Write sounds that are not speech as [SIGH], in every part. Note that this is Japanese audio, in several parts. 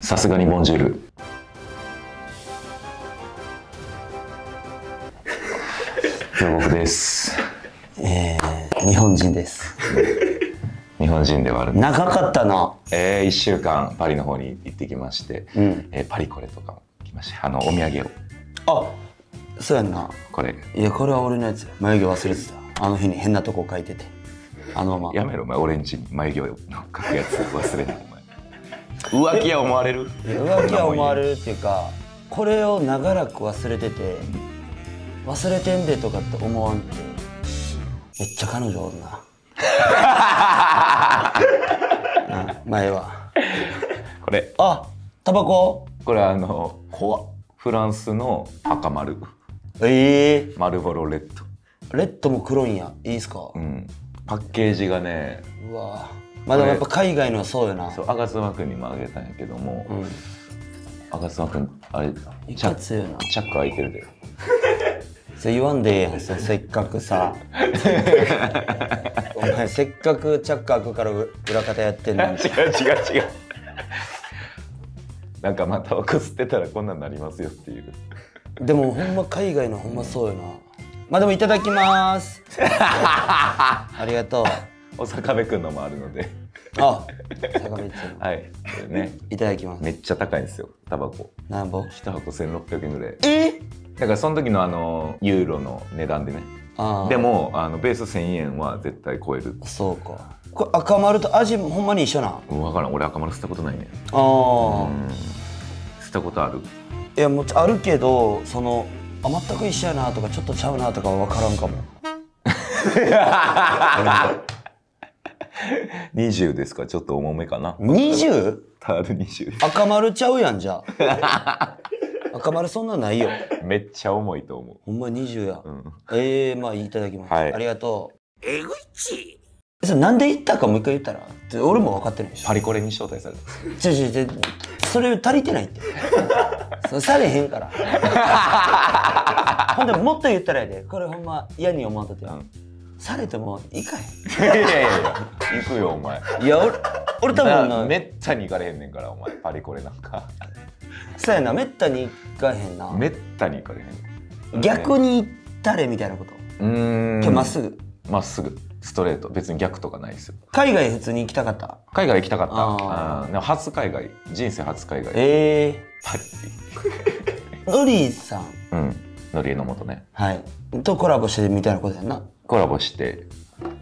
さすがにボンジュール。京極です。えー、日本人です。日本人ではある。長かったな。えー、1週間パリの方に行ってきまして、うん。えーパリコレとかも来ました。あの、お土産を。あ、そうやんな。これ、いや、これは俺のやつや。眉毛忘れてた。あの日に変なとこ書いてて。あのまま。やめろ、お前、俺んちに眉毛を描くやつ忘れない。浮気や思われる？浮気は思われるっていうか、これを長らく忘れてて、忘れてんでとかって思わんって、めっちゃ彼女おるな。[LAUGHS] な前は。これ、あ、タバコ？これあの、怖っフランスの赤丸。ええマルボロレッド。レッドも黒いんや。いいっすか、うん。パッケージがね、うわまあでもやっぱ海外のはそうよな。そう、吾妻君にもあげたんやけども、うん。吾妻君、あれ、いチャ。チャック開いてるで。[LAUGHS] それ言わんでええやんそせっかくさ [LAUGHS] お前せっかくチャック開くから裏方やってんのに [LAUGHS] 違う違う違う。なんかまたタバコ吸ってたらこんなんなりますよっていう。でもほんま海外のほんまそうよなまあでもいただきますありがとうお坂部君のもあるので。あ坂道のはい。これね、いただきますめっちゃ高いんですよ、タバコ。なんぼ？一箱1600円ぐらい。え？だからその時のあの、ユーロの値段でね。ああでも、あの、ベース1000円は絶対超える。そうかこれ赤丸と味ほんまに一緒なん？あうん、わからん。俺赤丸吸ったことないね。あ、うん。吸ったことあるいやもうあるけどそのあ全く一緒やなとかちょっとちゃうなとかは分からんかも [LAUGHS] [LAUGHS] 20ですか？ちょっと重めかな。20? タール20赤丸ちゃうやんじゃあ。[LAUGHS] 赤丸そんなんないよ。めっちゃ重いと思ほんま20や、う、うん、ええまあいただきます、はい。ありがとう。えぐいち。それなんで行ったかもう一回言ったら？俺も分かってないでし。ょパリコレに招待された。ちょちょちょそれ足りてないって。[LAUGHS] それされへんから。ほんでもっと言ったらやで。これほんま嫌に思わんとって、うんされても行かへいやいやいや行くよお前。んいや俺俺多分な。めったに行かれへんねんからお前。パリコレなんか。そうやなめったに行かへんな。めったに行かれへん。逆に行ったれみたいなこと？うーん。今日まっすぐ？まっすぐ。ストレート。別に逆とかないですよ。海外普通に行きたかった？海外行きたかった。あー。うん。でも初海外。人生初海外。ええパリ。ノリーさん。うん。のりえのもとね。はい。とコラボしてみたいなことやんなコラボして。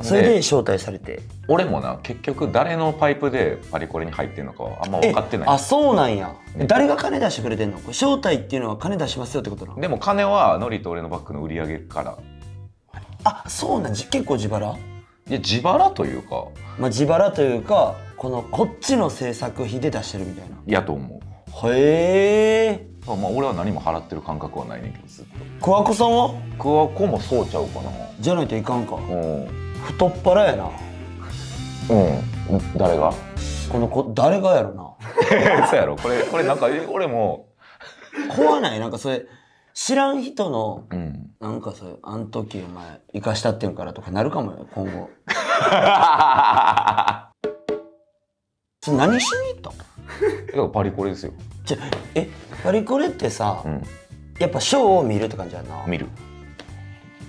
それで招待されて。俺もな結局誰のパイプでパリコレに入ってんのかはあんま分かってない。あそうなんや、誰が金出してくれてんの？招待っていうのは金出しますよってことなの？でも金はノリと俺のバッグの売り上げから。あそうなんじ結構自腹？いや自腹というか。まあ自腹というかこのこっちの制作費で出してるみたいな。やと思うへえ。まあ俺は何も払ってる感覚はないねんけどずっと。クワコさんは？クワコもそうちゃうかな。じゃないといかんか。うん。太っ腹やな。うん。誰が？この子誰がやろな。[LAUGHS] そうやろ。これこれなんかえ俺も。怖ない？なんかそれ知らん人のうん。なんかそれあん時お前生かしたってんからとかなるかもよ今後。[LAUGHS] それ何しに行ったのだからパリコレですよ。じゃえパリコレってさ、うん。やっぱショーを見るって感じやな。見る。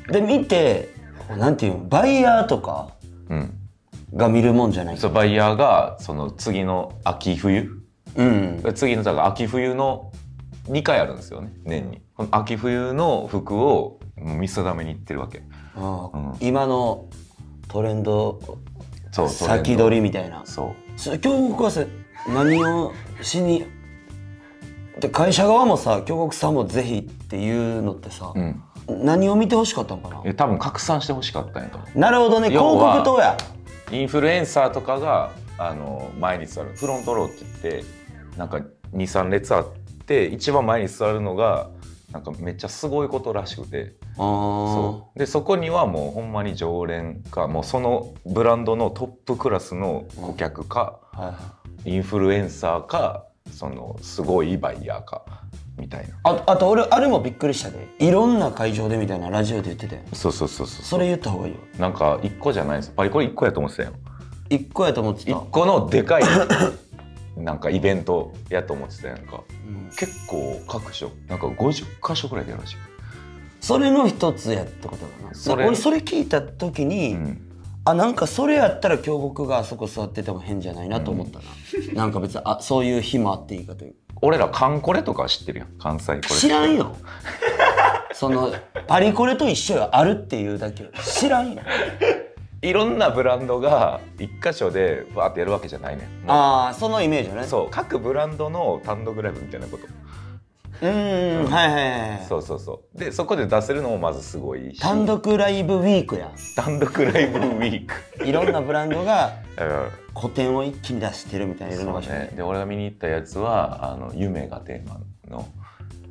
で見てなんていうのバイヤーとかうん。が見るもんじゃないそうバイヤーがその次の秋冬？うん。次のだから秋冬の2回あるんですよね年に。この秋冬の服を見定めに行ってるわけ。ああうん。今のトレンド先取りみたいな。そう。そ京極はさ何をしにで会社側もさ京極さんもぜひっていうのってさ、うん。何を見てほしかったのかな？多分拡散してほしかったんやと思なるほどね。広告塔や。うインフルエンサーとかがあの前に座る。フロントローって言ってなんか23列あって一番前に座るのがなんかめっちゃすごいことらしくて。あそう。でそこにはもうほんまに常連かもうそのブランドのトップクラスの顧客か、あ、はい、インフルエンサーかそのすごいバイヤーかみたいな。ああと俺あれもびっくりしたで。いろんな会場でみたいなラジオで言ってたよ。そうそうそうそう。それ言った方がいいよ。なんか一個じゃないです。パリコレ一個やと思ってたよ。一個やと思ってた。一個のでかい [COUGHS] なんかイベントやと思ってたやんか。うん。結構各所なんか50箇所ぐらいでやるらしいそれの一つやってことだな。それ俺それ聞いた時に、うんあなんかそれやったら今日僕があそこ座ってても変じゃないなと思ったな、なんか別にあそういう日もあっていいかという。俺らカンコレとか知ってるやん。関西コレ知らんよ。そのパリコレと一緒よ。あるっていうだけよ。知らんよ。いろんなブランドが一箇所でバーってやるわけじゃないねああそのイメージよね。うそう。各ブランドの単独ライブみたいなことうーんはいはいはいそうそうそう。でそこで出せるのもまずすごいし。単独ライブウィークや単独ライブウィーク。いろんなブランドが [LAUGHS] うん。個展を一気に出してるみたいないろんな場所そうね。で、で俺が見に行ったやつはあの夢がテーマの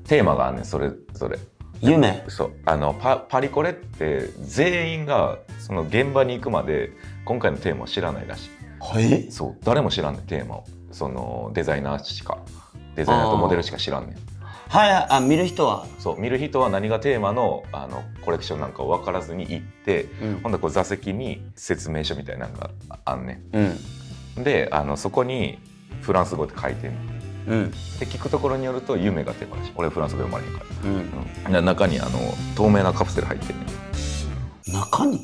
テーマがあんねんそれぞれ。夢？そう。あのパパリコレって全員がその現場に行くまで今回のテーマを知らないらしい。はいそう。誰も知らんねんテーマを。そのデザイナーしか。デザイナーとモデルしか知らんねんはいはいあ見る人は？そう見る人は何がテーマのあのコレクションなんか分からずに行ってうん。ほんでこう座席に説明書みたいなのがあんねうん。んであのそこにフランス語で書いてんねんうん。で聞くところによると夢がテーマらしい。俺フランス語読まれへんかうん。ら、うん。で中にあの透明なカプセル入ってんねん。中に？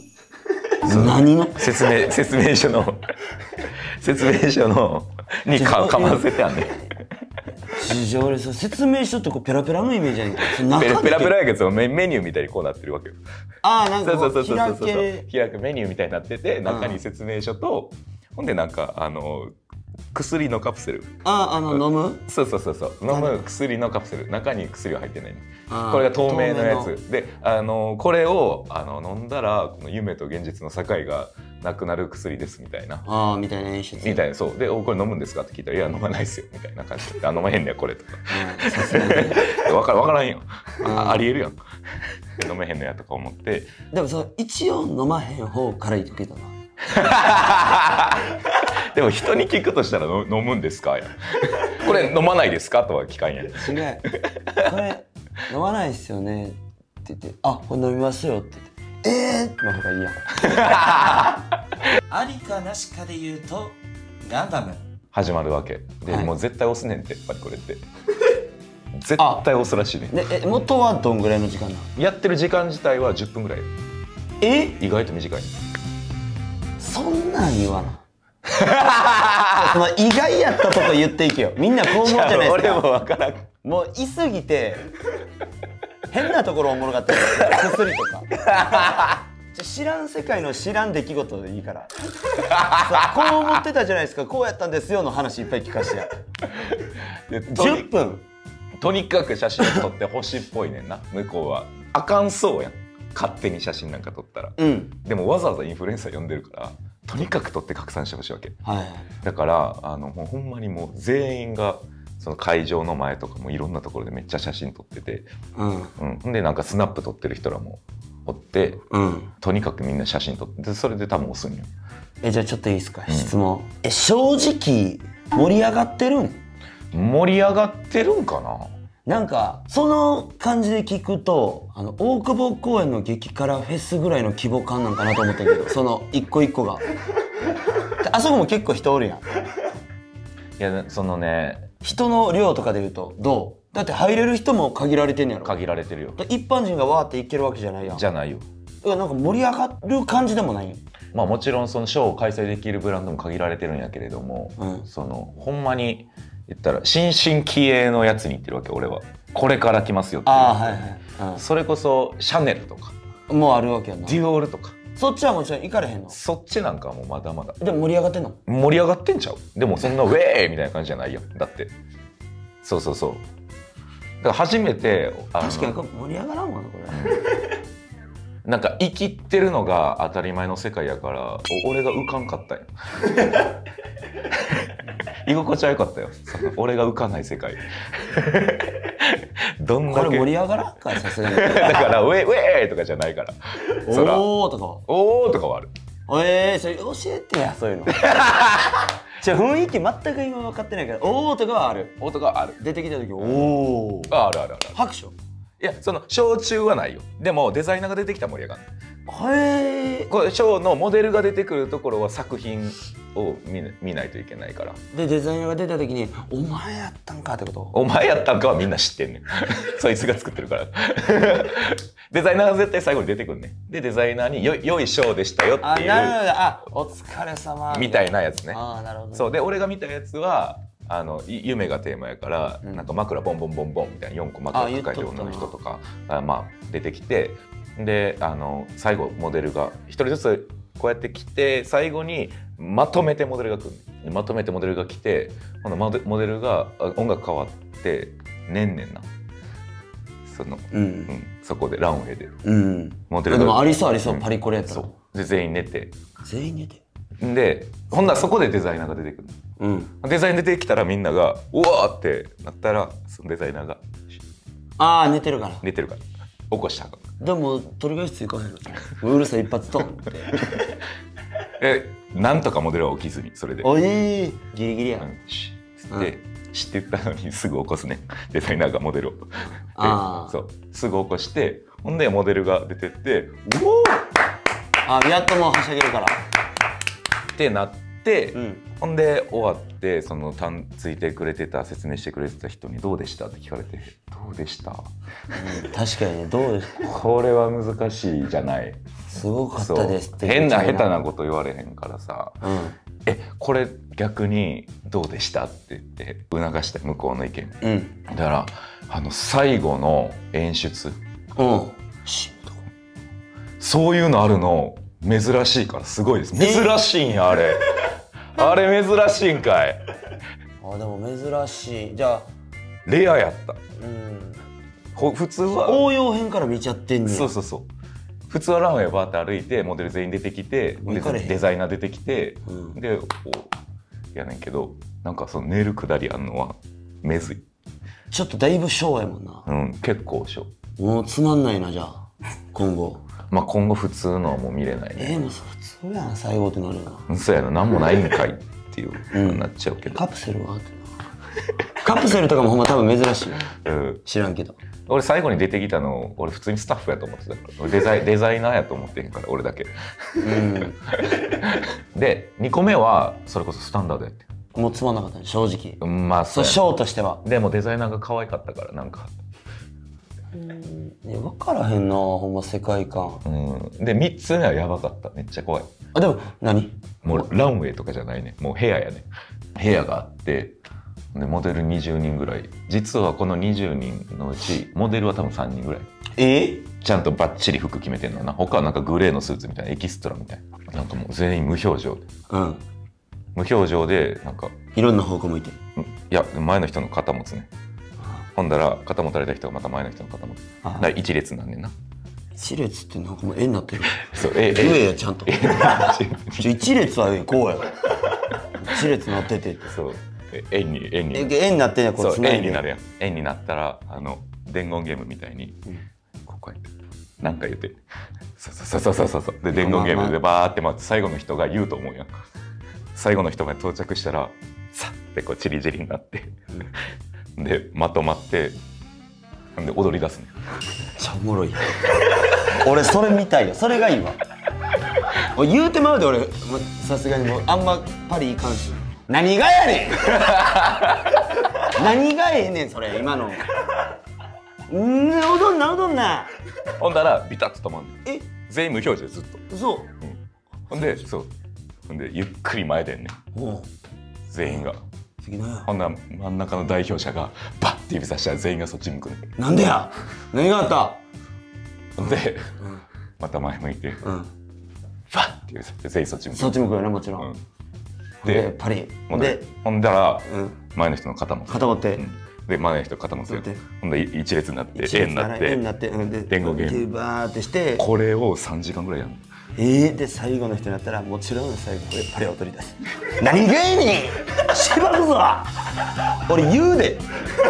[LAUGHS] 何の？説明説明書の説明書のにかかませてあんねん事情俺そう説明書ってこうペラペラのイメージやねんけど [LAUGHS] ペラペラペラやけどメメニューみたいにこうなってるわけよ。ああなんかこう開ける開くメニューみたいになってて中に説明書と、ほんでなんかあの薬のカプセル。ああの飲む？そうそうそうそう。飲む薬のカプセル。中に薬は入ってないこれが透明のやつ。であのこれをあの飲んだらこの夢と現実の境がなくなる薬ですみたいな。ああみたいな演出。みたいな。そう。でお「これ飲むんですか?」って聞いたら「いや飲まないっすよ」みたいな感じ。で「あ飲まへんねやこれ」とか。分 [LAUGHS] からからんよ。うんあありえるやん。飲めへんのやとか思って。でもその一応飲まへん方から言うけどな [LAUGHS] でも人に聞くとしたらの飲むんですか？や。[LAUGHS] これ飲まないですか？とは聞かんや。ん違う。これ飲まないっすよね。って言って「あこれ飲みますよ」って言って「えー!」の方がいいやん。[LAUGHS] ありかなしかで言うとガンダム。始まるわけ。で、はい。もう絶対押すねんってやっぱりこれって。[LAUGHS] 絶対押すらしいねん。でえ元はどんぐらいの時間なの？やってる時間自体は10分ぐらい。え？意外と短い。そんなん言わな [LAUGHS] その意外やったとこ言っていけよ。みんなこう思うじゃないです [LAUGHS] 俺もか分からん。もういすぎて変なところおもろかったりする薬とか。[LAUGHS] 知らん世界の知らん出来事でいいから。さこう思ってたじゃないですか。こうやったんですよの話いっぱい聞かしてや。でとに10分とにかく写真撮ってほしいっぽいねんな向こうは。あかんそうやん。勝手に写真なんか撮ったら。うん。でもわざわざインフルエンサー呼んでるからとにかく撮って拡散してほしいわけ。はい。だからあのもうほんまにもう全員がその会場の前とかもいろんなところでめっちゃ写真撮ってて、うん。うん、でなんかスナップ撮ってる人らもおってうん。とにかくみんな写真撮ってでそれで多分押すんよ。えじゃあちょっといいですか？質問、え正直盛り上がってるん？盛り上がってるんかな？なんかその感じで聞くとあの大久保公園の激辛フェスぐらいの規模感なんかなと思ったけど [LAUGHS] その一個一個が。あそこも結構人おるやん。いやそのね人の量とかで言うとどう？だって入れる人も限られてんねやろ。限られてるよ。だ一般人がわーって行けるわけじゃないやん。じゃないよ。いやなんか盛り上がる感じでもないよまあもちろんそのショーを開催できるブランドも限られてるんやけれども、うん。そのほんまに言ったら新進気鋭のやつに行ってるわけ俺は。これから来ますよってああはいはい、それこそシャネルとか。うん、もうあるわけやな。デュオールとか。そっちはもちろん行かれへんの？そっちなんかはもうまだまだ。でも盛り上がってんの？盛り上がってんちゃう？でもそんな [LAUGHS] ウェーイみたいな感じじゃないよだって。そうそうそう。だから初めて確かに盛り上がらんわなこれ。なんか生きってるのが当たり前の世界やからお俺が浮かんかったよ [LAUGHS] 居心地は良かったよ。俺が浮かない世界。[LAUGHS] どんこだけれ盛り上がらんかさすがに。[LAUGHS] だからウェイウェイとかじゃないから。おーとか。はおーとかはある。えー、それ教えてやそういうの。[LAUGHS] じゃ雰囲気全く今分かってないからおーとかはある。おーとかはある。出てきた時おー。ああるあるある。拍手？いやその小中はないよ。でもデザイナーが出てきたら盛り上がるへえこれショーのモデルが出てくるところは作品を見見ないといけないから。でデザイナーが出た時に「お前やったんか」ってこと？お前やったんかはみんな知ってんねん。[LAUGHS] そいつが作ってるから。[LAUGHS] デザイナーが絶対最後に出てくるねん。でデザイナーによ「良いショーでしたよ」っていあなるほうど。あお疲れ様。みたいなやつね。ああなるほどそう。で俺が見たやつはあのい夢がテーマやから、うん。なんか枕ボンボンボンボンみたいな4個枕抱えてる女の人とかあまあ出てきてであの最後モデルが一人ずつこうやって来て最後にまとめてモデルが来る。でまとめてモデルが来てほなモデルがあ音楽変わってねんねんな。その、ううんん、そこでランウェイでうん。モデルが。でもありそうありそう、うん。パリコレやったら。で全員寝て。全員寝て。でほんならそこでデザイナーが出てくるうん。デザイン出てきたらみんなが「うわ!」ってなったらそのデザイナーがああ寝てるから。寝てるから。起こしたかんでも取り返しついかへんの？うるさい一発とって。[LAUGHS] えなんとかモデルは起きずにそれで「おえー、ギリギリや、うんシッ」つって「知ってたのにすぐ起こすね。デザイナーがモデルを。であーそう。すぐ起こしてほんでモデルが出てって「うあやっともうはしゃげるから。ってなって、うん。ほんで終わってそのたんついてくれてた説明してくれてた人に「どうでした?」って聞かれて「どうでした?確かにねどうです」これは難しいじゃない。すごかっそうたですって。変な下手なこと言われへんからさ。うん「えこれ逆にどうでした?」って言って促して向こうの意見。うん。だからあの最後の演出。うん。しそういうのあるの珍しいからすごいです。珍しいんやあれ。あれ珍しいんかい。あでも珍しい。じゃあレアやった。うん。ほ普通は。応用編から見ちゃってんねや。そうそうそう。普通はランウェイバーって歩いてモデル全員出てきてデザイナー出てきて、うん。でおやねんけどなんかその寝るくだりあんのはめずい、ちょっとだいぶショーやもんな。うん、結構しょもうつまんないなじゃあ。今後。まあ今後普通のはもう見れないね。えー、もうそ普通やん最後ってなるな。うんそうやな。何もないんかいっていううん。なっちゃうけど、カプセルはってなカプセルとかもほんま多分珍しい。ようん。知らんけど。俺最後に出てきたの俺普通にスタッフやと思ってたから。俺デザイデザイナーやと思ってへんから俺だけ。うん。で2個目はそれこそスタンダードやってもうつまんなかったね正直。うんまあそそうショーとしては。でもデザイナーが可愛かったからなんか。いや分からへんなほんま世界観。うん。で3つ目はやばかった。めっちゃ怖い。あでも何？もうランウェイとかじゃないね。もう部屋やね。部屋があってでモデル20人ぐらい。実はこの20人のうちモデルは多分3人ぐらい。え？ちゃんとバッチリ服決めてんのな。他はなんかグレーのスーツみたいなエキストラみたいな。なんかもう全員無表情で。うん。無表情でなんかいろんな方向向いて。うん。いや前の人の肩持つね。ほんだら肩持たれた人がまた前の人の肩持つ。あ。だから一列なんねんな。一列ってなんかもう絵になってる。そうえ上やちゃんと。[LAUGHS] ちょ一列はこうや。一列なっててそう。え円に円にえ絵になってんねこそううつないで。円になるやん。円になったらあの伝言ゲームみたいに、ここやってなんか言って。そうそうそうそうそう。そうで伝言ゲームでバーって回って最後の人が言うと思うやん。最後の人が到着したらさってこうチリチリになって、でまとまってで踊り出すね。めっちゃおもろい俺それ見たいよ。それがいいわ。言うてまうで俺。さすがにもうあんまパリ行かんし何がやねん。[LAUGHS] 何がええねんそれ今の。うん踊んな踊んな。ほんだらビタッと止まんねん。え？全員無表情でずっと。嘘。ほんでそう。ほんでゆっくり前でんね全員が。ほんなら真ん中の代表者がバッて指さしたら全員がそっち向くねん。なんでや？何があった？ほんで、また前向いて。うん。バッて指さして全員そっち向く。そっち向くよねもちろん、うんででパリ。ほんでで、ほんだら、うん、前の人の肩も固まって、うん。で前の人肩もするそうやって。ほんでい一列になって円になって。円になって、うん、で伝言ゲーム。でバーってして。これを3時間ぐらいやるの。えー、で最後の人になったらもちろん最後。これパレ踊り出す。[LAUGHS] 何がやねんしばくぞ。俺言うで。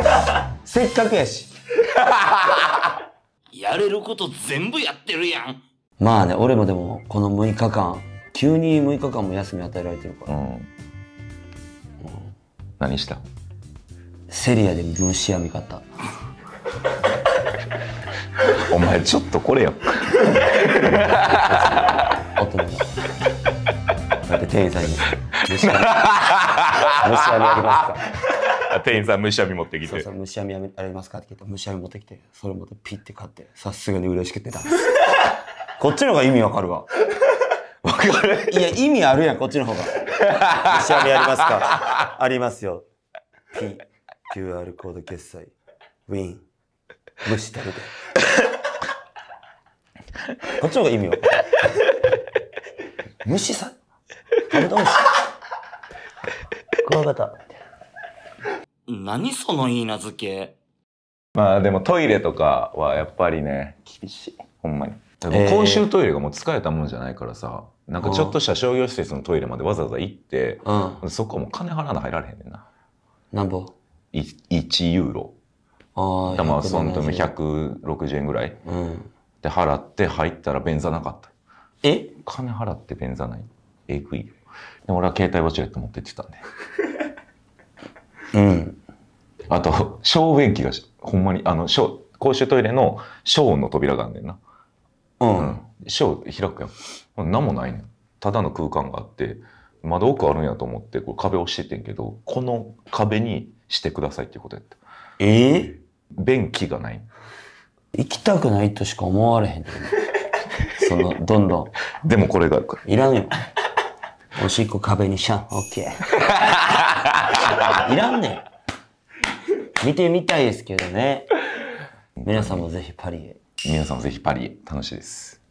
[LAUGHS] せっかくやし。[LAUGHS] やれること全部やってるやん。まあね俺もでもこの6日間急に6日間も休み与えられてるから、うん。何した？セリアで虫網買った。[LAUGHS] お前ちょっとこれやん大人がだって店員さんに「虫網虫網ありますか?」店員さん虫網持ってきて。そうそう虫網ありますか？って聞いて虫網持ってきてそれ持ってピッて買ってさすがに嬉しくてたこっちの方が意味わかるわいや意味あるやんこっちの方が。虫網ありますか。ありますよ。P QR コード決済。ウィン虫食べて。こっちの方が意味わかる。虫さカブトムシクワガタ何その言い名付け？まあでもトイレとかはやっぱりね厳しい。ほんまに。公衆トイレがもう使えたもんじゃないからさなんかちょっとした商業施設のトイレまでわざわざ行ってうん。そこはもう金払わな入られへんねんな。なんぼ？い1ユーロ。あだまあその時170 160円ぐらい。うん。で払って入ったら便座なかった。え？金払って便座ない。えぐいよ。で俺は携帯ウォシュレット持ってってたんで。[LAUGHS] うん。あと小便器がしほんまにあの小公衆トイレの小の扉があんねんな。ううんん。小開くやん何もないねん。ただの空間があって窓奥あるんやと思ってこれ壁押しててんけどこの壁にしてくださいっていうことやった。えー？便器がない。行きたくないとしか思われへん。ね [LAUGHS] そのどんどん。でもこれがあるからいらんよ。おしっこ壁にシャン。オッケー。[LAUGHS] いらんねん。見てみたいですけどね。皆さんもぜひパリへ。皆さんもぜひパリへ。楽しいです